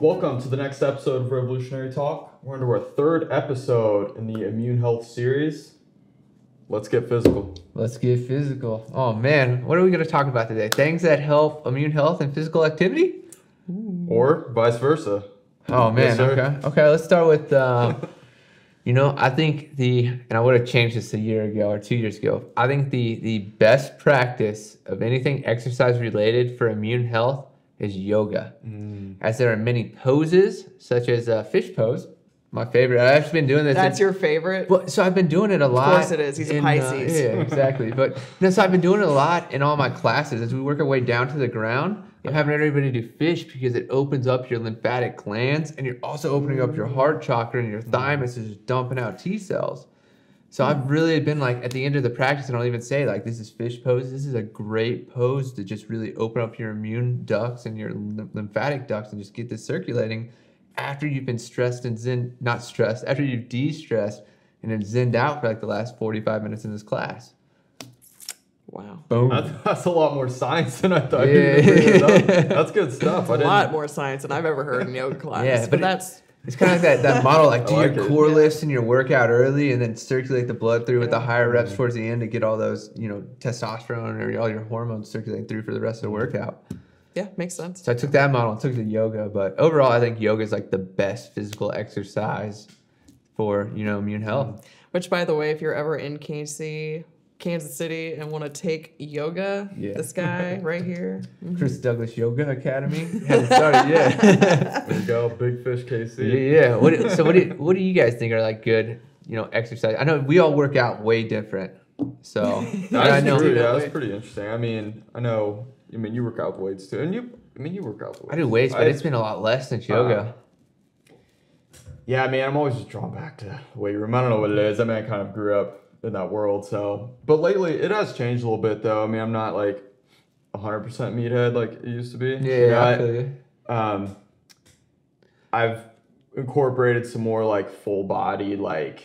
Welcome to the next episode of Revolutionary Talk. We're into our third episode in the immune health series. Let's get physical. Let's get physical. Oh man, what are we going to talk about today? Things that help immune health and physical activity? Or vice versa. Oh man, Yes, okay. Okay, let's start with um, you know, I think the and I would have changed this a year ago or 2 years ago. I think the the best practice of anything exercise related for immune health is yoga. As there are many poses such as uh, fish pose, my favorite. I've actually been doing this That's in- your favorite? Well, so I've been doing it a lot. Of course it is. He's a in, uh, Pisces. yeah, exactly. But no, so I've been doing it a lot in all my classes as we work our way down to the ground. I'm having everybody do fish because it opens up your lymphatic glands and you're also opening up your heart chakra and your thymus is dumping out T cells. So I've really been like at the end of the practice, and I'll even say like this is fish pose. This is a great pose to just really open up your immune ducts and your lymphatic ducts and just get this circulating after you've been stressed and zen not stressed after you've de-stressed and then zenned out for like the last 45 minutes in this class. wow. Boom. That's, that's a lot more science than I thought Yeah. you were bring it up. That's good stuff. I A didn't, lot more science than I've ever heard in yoga class. Yeah, but, but it- that's It's kind of like that, that model, like do like your it. core Yeah. lifts and your workout early, and then circulate the blood through with the higher reps towards the end to get all those, you know, testosterone or all your hormones circulating through for the rest of the workout. yeah, makes sense. So I took that model and took it to yoga, but overall, I think yoga is like the best physical exercise for you know immune health. Which, by the way, if you're ever in KC, Kansas City, and want to take yoga, Yeah. this guy right here. Chris mm-hmm. Douglas Yoga Academy hasn't started yet. There you go, Big Fish KC. yeah. What, so what do what do you guys think are like good you know exercise? I know we all work out way different, so and I That's know true. Yeah, that's pretty interesting. I mean, I know. I mean, you work out with weights too, and you. I mean, you work out with weights. I do weights, but I- it's been a lot less since uh-huh. yoga. Yeah, I mean, I'm always just drawn back to the weight room. I don't know what it is. I mean, I kind of grew up in that world, so. But lately, it has changed a little bit, though. I mean, I'm not like 100% meathead like it used to be. yeah, You know, I you. um, I've incorporated some more like full body, like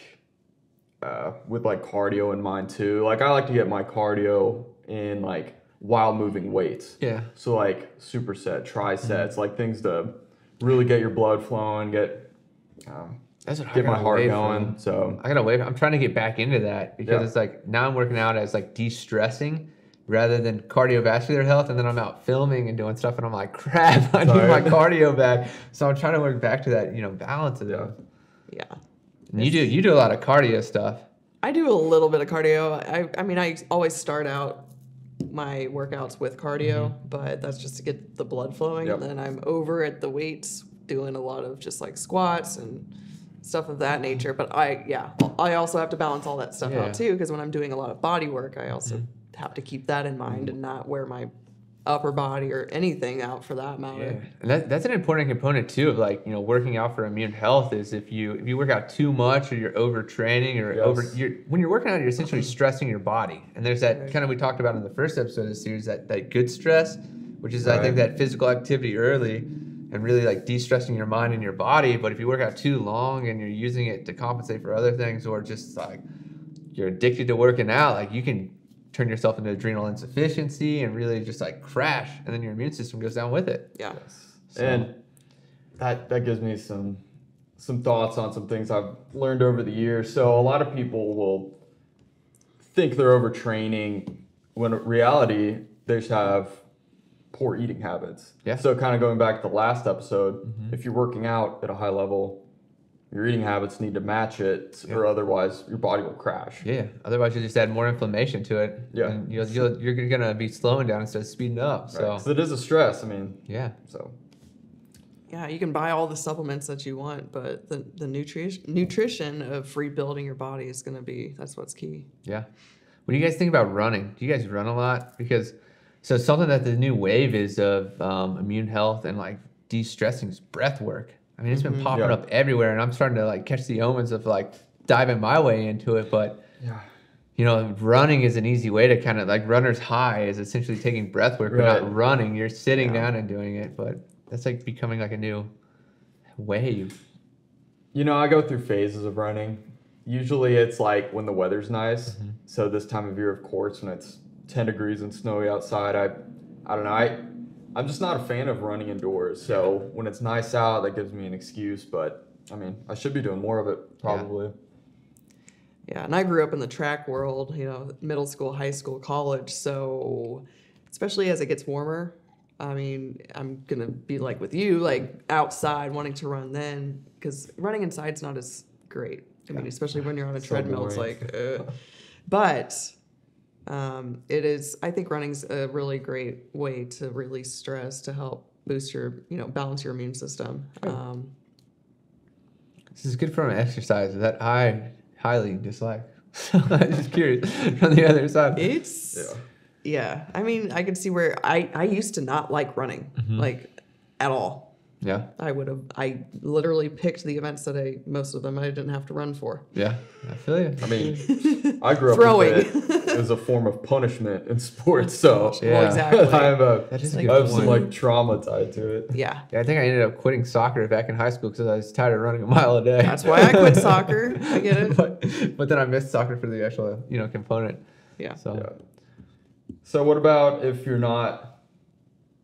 uh, with like cardio in mind too. Like I like to get my cardio in like while moving weights. yeah. So like superset, trisets, like things to really get your blood flowing, get um, That's what I get my heart going. from. So I gotta wait. I'm trying to get back into that because Yeah. it's like now I'm working out as like de-stressing rather than cardiovascular health, and then I'm out filming and doing stuff, and I'm like, crap, I need my cardio back. So I'm trying to work back to that, you know, balance of Yeah. those. Yeah. And you do you do a lot of cardio stuff. I do a little bit of cardio. I, I mean, I always start out my workouts with cardio, mm-hmm. but that's just to get the blood flowing. Yep. And then I'm over at the weights doing a lot of just like squats and stuff of that nature. But I, yeah, I also have to balance all that stuff Yeah. out too because when I'm doing a lot of body work, I also mm-hmm. have to keep that in mind and not wear my upper body or anything out for that matter. And that, that's an important component too of like, you know, working out for immune health is if you if you work out too much or you're overtraining or Yes. over you're when you're working out you're essentially mm-hmm. stressing your body. And there's that kind of we talked about in the first episode of the series, that, that good stress, which is I think that physical activity early and really like de-stressing your mind and your body. But if you work out too long and you're using it to compensate for other things or just like you're addicted to working out, like you can turn yourself into adrenal insufficiency and really just like crash and then your immune system goes down with it. Yeah. So- and that that gives me some some thoughts on some things I've learned over the years. So a lot of people will think they're overtraining when in reality they just have poor eating habits. Yeah. So kind of going back to the last episode, Mhm. if you're working out at a high level, your eating habits need to match it, or otherwise your body will crash. Yeah. Otherwise, you just add more inflammation to it. Yeah. And you'll, you'll, you're gonna be slowing down instead of speeding up. So Right. 'Cause it is a stress. I mean, yeah. so Yeah, you can buy all the supplements that you want, but the, the nutrition nutrition of rebuilding your body is going to be that's what's key. Yeah. What do you guys think about running? Do you guys run a lot? Because so something that the new wave is of um, immune health and like de-stressing is breath work. I mean, it's been popping Yeah. up everywhere, and I'm starting to like catch the omens of like diving my way into it. But yeah. you know, running is an easy way to kind of like runner's high is essentially taking breath work, but not running. You're sitting Yeah. down and doing it, but that's like becoming like a new wave. You know, I go through phases of running. Usually it's like when the weather's nice. Mm-hmm. So this time of year, of course, when it's 10 degrees and snowy outside, I I don't know, I I'm just not a fan of running indoors. So when it's nice out, that gives me an excuse. But I mean, I should be doing more of it probably. Yeah, and I grew up in the track world, you know, middle school, high school, college. So, especially as it gets warmer, I mean, I'm gonna be like with you, like outside, wanting to run then, because running inside's not as great. I mean, especially when you're on a So treadmill, it's like, uh. but um, it is. I think running's a really great way to release stress to help boost your, you know, balance your immune system. Um, This is good for an exercise that I highly dislike. So I'm just curious from the other side. It's Yeah. yeah. I mean, I could see where I I used to not like running like at all. Yeah, I would have I literally picked the events that I most of them I didn't have to run for. yeah, I feel you. I mean, I grew up Throwing. with it as a form of punishment in sports. So Yeah. Well, exactly. I have a That is a I have some like trauma tied to it. yeah. Yeah, I think I ended up quitting soccer back in high school because I was tired of running a mile a day. That's why I quit soccer. I get it. but, but then I missed soccer for the actual, you know, component. Yeah. So Yeah. So what about if you're not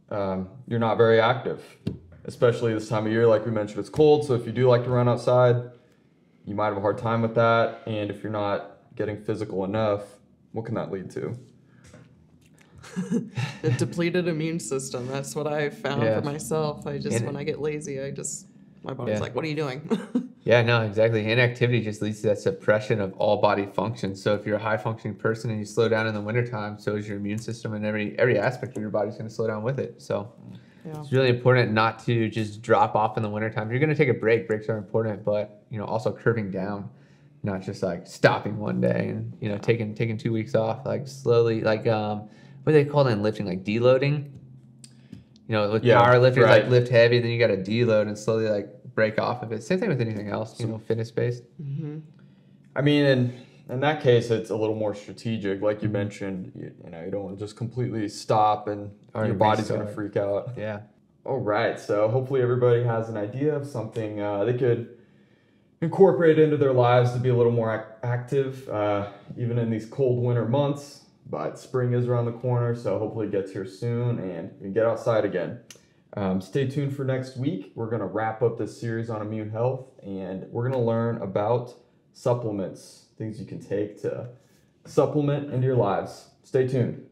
um, you're not very active, especially this time of year? Like we mentioned, it's cold. So if you do like to run outside, you might have a hard time with that. And if you're not getting physical enough, what can that lead to? A depleted immune system. That's what I found Yeah. for myself. I just And- when I get lazy, I just my body's Yeah. like, "What are you doing?" yeah, no, exactly. Inactivity just leads to that suppression of all body functions. So if you're a high functioning person and you slow down in the wintertime, so is your immune system and every every aspect of your body's going to slow down with it. So mm. Yeah. it's really important not to just drop off in the wintertime. If you're going to take a break, breaks are important, but you know, also curving down, not just like stopping one day and, you know, taking taking 2 weeks off, like slowly like um what do they call it in lifting like deloading? You know, with Yeah, powerlifting, it's like lift heavy, then you got to deload and slowly like break off of it. Same thing with anything else, you know, fitness based. I mean, in in that case, it's a little more strategic. Like you mentioned, you, you know, you don't want to just completely stop and your body's going to freak out. Yeah. All right. So hopefully everybody has an idea of something uh, they could incorporate into their lives to be a little more ac- active, uh, even in these cold winter months. But spring is around the corner, so hopefully it gets here soon and you get outside again. Um, stay tuned for next week. We're going to wrap up this series on immune health and we're going to learn about supplements, things you can take to supplement into your lives. Stay tuned.